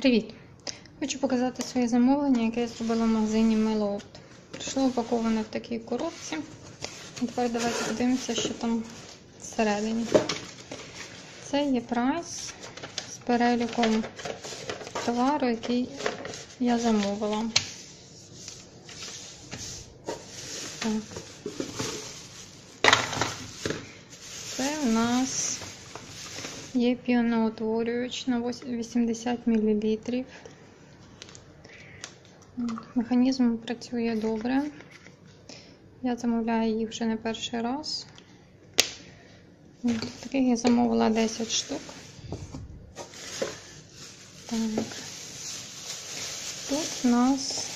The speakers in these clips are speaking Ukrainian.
Привіт! Хочу показати своє замовлення, яке я зробила в магазині Mellout. Прийшло упаковане в такій коробці. І тепер давайте подивимося, що там всередині. Це є прайс з переліком товару, який я замовила. Так. Це у нас Є піноутворювач на 80 мл. Механізм працює добре. Я замовляю їх вже не перший раз. Таких я замовила 10 штук. Так. Тут у нас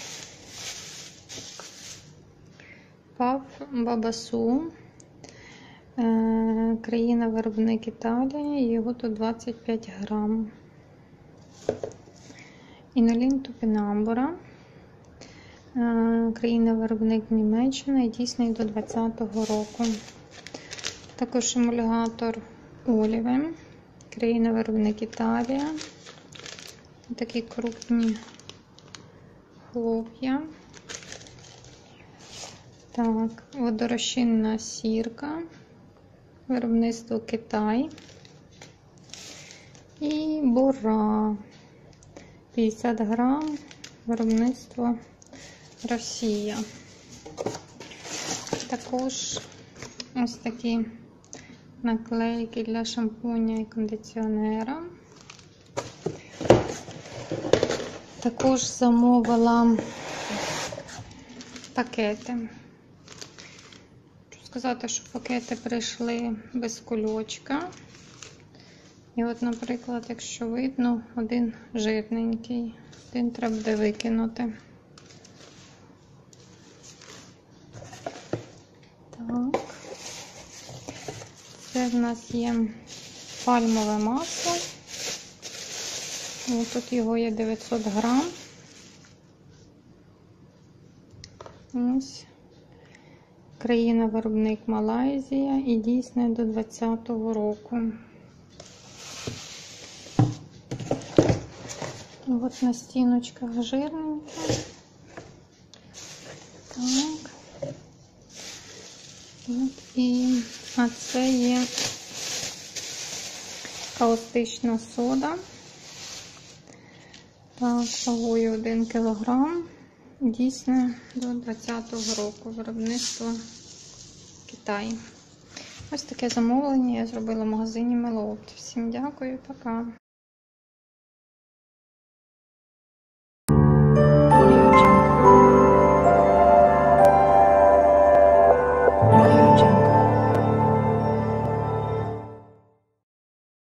пав Бабасу. Країна-виробник Італія, його тут 25 грам. Інолін Тупінамбура, країна-виробник Німеччина і дійсний до 2020 року. Також емульгатор Оліве, країна-виробник Італія. Такі крупні хлоп'я. Так, водорозчинна сірка. Виробництво Китай і бора 50 грам, виробництво Росія. Також ось такі наклейки для шампуня і кондиціонера. Також замовила пакети сказати, що пакети прийшли без кульочка. І от, наприклад, якщо видно, один жирненький, один треба буде викинути. Так, це в нас є пальмове масло. Ось тут його є 900 грам. Ось країна-виробник Малайзія і дійсне до 2020 року. От на стіночках жирненько. Так. От і, а це є каустична сода. Так, вагою 1 кілограм дійсне до 2020 року виробництво Китай. Ось таке замовлення я зробила в магазині Мелоут. Всім дякую, пока.